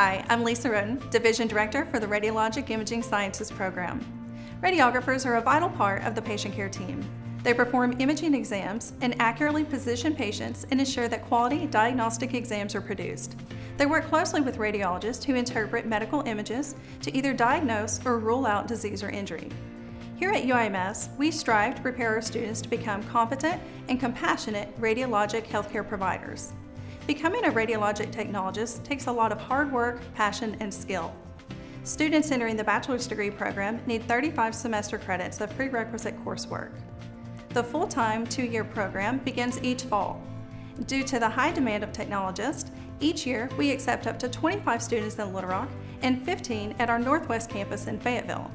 Hi, I'm Lisa Roden, Division Director for the Radiologic Imaging Sciences Program. Radiographers are a vital part of the patient care team. They perform imaging exams and accurately position patients and ensure that quality diagnostic exams are produced. They work closely with radiologists who interpret medical images to either diagnose or rule out disease or injury. Here at UAMS, we strive to prepare our students to become competent and compassionate radiologic healthcare providers. Becoming a radiologic technologist takes a lot of hard work, passion, and skill. Students entering the bachelor's degree program need 35 semester credits of prerequisite coursework. The full-time two-year program begins each fall. Due to the high demand of technologists, each year we accept up to 25 students in Little Rock and 15 at our Northwest campus in Fayetteville.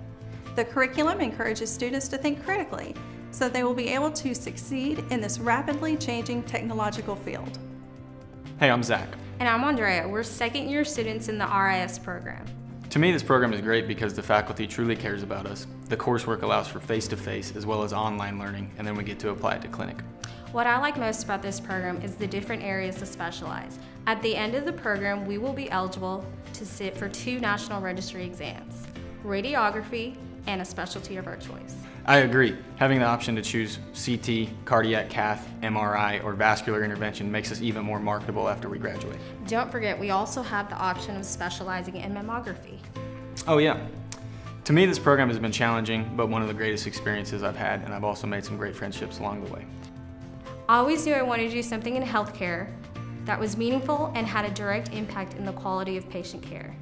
The curriculum encourages students to think critically so they will be able to succeed in this rapidly changing technological field. Hey, I'm Zach. And I'm Andrea. We're second year students in the RIS program. To me, this program is great because the faculty truly cares about us. The coursework allows for face-to-face -face as well as online learning, and then we get to apply it to clinic. What I like most about this program is the different areas to specialize. At the end of the program, we will be eligible to sit for two national registry exams, radiography and a specialty of our choice. I agree. Having the option to choose CT, cardiac cath, MRI, or vascular intervention makes us even more marketable after we graduate. Don't forget, we also have the option of specializing in mammography. Oh yeah. To me, this program has been challenging, but one of the greatest experiences I've had, and I've also made some great friendships along the way. I always knew I wanted to do something in healthcare that was meaningful and had a direct impact in the quality of patient care.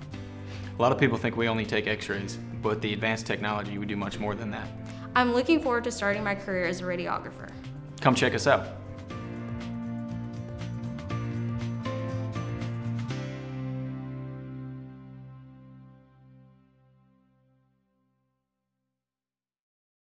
A lot of people think we only take x-rays, but the advanced technology, we do much more than that. I'm looking forward to starting my career as a radiographer. Come check us out.